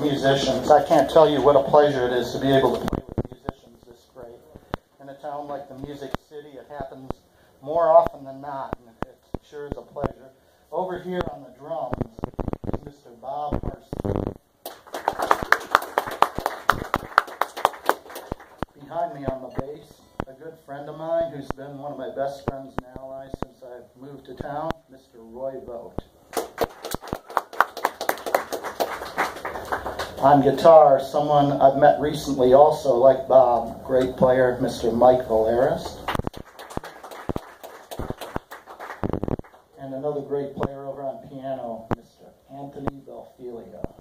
Musicians. I can't tell you what a pleasure it is to be able to play with musicians this great. In a town like the Music City, it happens more often than not, and it sure is a pleasure. Over here on the drums is Mr. Bob Parsons. Behind me on the bass, a good friend of mine who's been one of my best friends and allies since I've moved to town, On guitar, someone I've met recently also, like Bob, great player, Mr. Mike Valeris. And another great player over on piano, Mr. Anthony Belfilia.